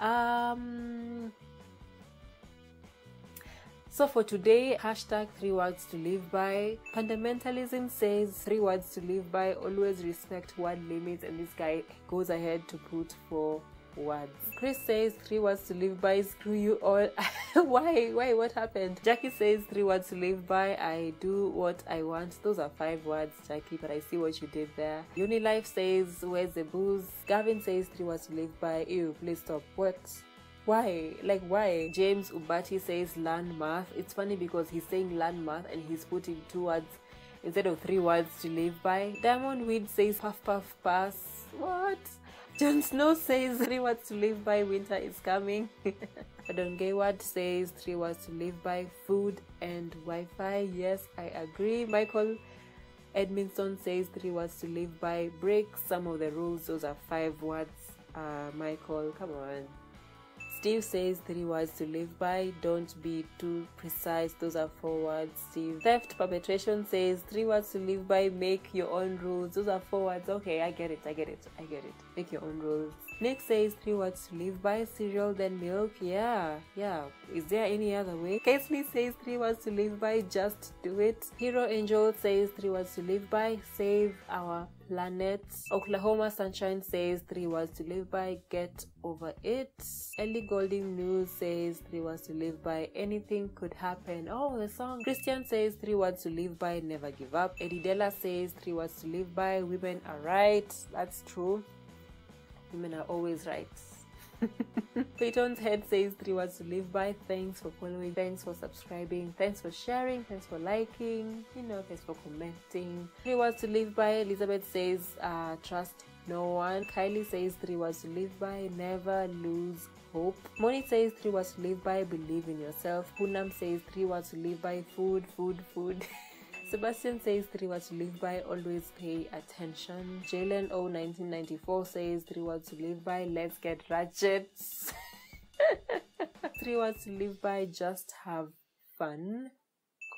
Um, so for today, hashtag three words to live by. Fundamentalism says three words to live by. Always respect word limits, and this guy goes ahead to put four words. Chris says three words to live by. Screw you all. Why? Why? What happened? Jackie says three words to live by. I do what I want. Those are five words, Jackie, but I see what you did there. Unilife says where's the booze? Gavin says three words to live by. Ew, please stop. What? why like why james ubati says learn math it's funny because he's saying learn math and he's putting two words instead of three words to live by diamond weed says puff puff pass what Jon Snow says three words to live by winter is coming. Adon Gayward says three words to live by food and Wi-Fi. Yes I agree. Michael Edmondson says three words to live by break. Some of the rules those are five words. Uh, Michael come on Steve says three words to live by. Don't be too precise. Those are four words. Steve. Theft perpetration says three words to live by. Make your own rules. Those are four words. Okay, I get it. I get it. I get it. Make your own rules. Nick says three words to live by. Cereal, then milk. Yeah, yeah. Is there any other way? Casely says three words to live by. Just do it. Hero Angel says three words to live by. Save our planet. Oklahoma Sunshine says three words to live by. Get over it. Ellie Goulding News says three words to live by. Anything could happen. Oh, the song. Christian says three words to live by. Never give up. Eddie Della says three words to live by. Women are right. That's true. Women are always right. Peyton's head says three words to live by. Thanks for following. Thanks for subscribing. Thanks for sharing. Thanks for liking. You know, thanks for commenting. Three words to live by. Elizabeth says, uh, trust no one. Kylie says three words to live by. Never lose hope. Moni says three words to live by. Believe in yourself. Punam says three words to live by. Food, food, food. Sebastian says three words to live by, always pay attention. Jalen O 1994 says three words to live by, let's get ratchet. three words to live by, just have fun.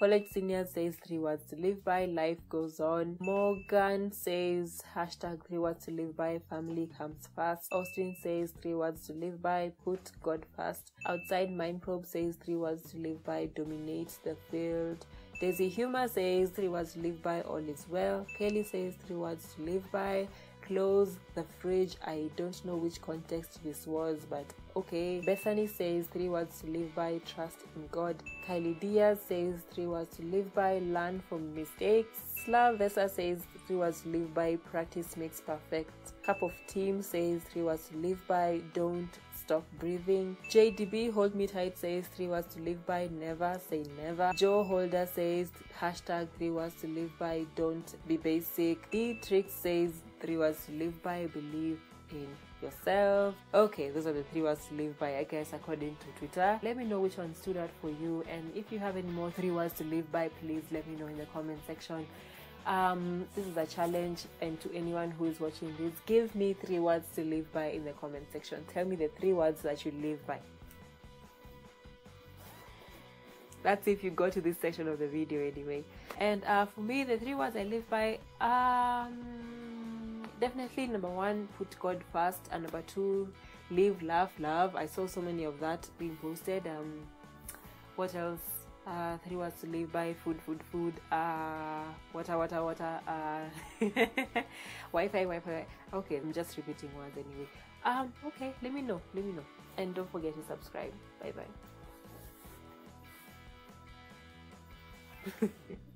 College Senior says three words to live by, life goes on. Morgan says hashtag three words to live by, family comes first. Austin says three words to live by, put God first. Outside Mind Probe says three words to live by, dominate the field. Daisy Humor says three words to live by, all is well. Kelly says three words to live by, close the fridge. I don't know which context this was, but okay. Bethany says three words to live by, trust in God. Kylie Diaz says three words to live by, learn from mistakes. Slav Vesa says three words to live by, practice makes perfect. Cup of Team says three words to live by, don't stop breathing. JDB Hold Me Tight says three words to live by, never say never. Joe Holder says hashtag three words to live by, don't be basic. D Trick says three words to live by, believe in yourself. Okay, those are the three words to live by, I guess, according to Twitter. Let me know which one stood out for you, and if you have any more three words to live by, please let me know in the comment section um this is a challenge and to anyone who is watching this give me three words to live by in the comment section tell me the three words that you live by that's if you go to this section of the video anyway and uh, for me the three words i live by um definitely number one put god first and number two live laugh love. I saw so many of that being posted. Um what else? Uh, three words to live by food food food uh water water water uh wi-fi wi-fi. Okay i'm just repeating words anyway. Um okay let me know let me know. And don't forget to subscribe. Bye bye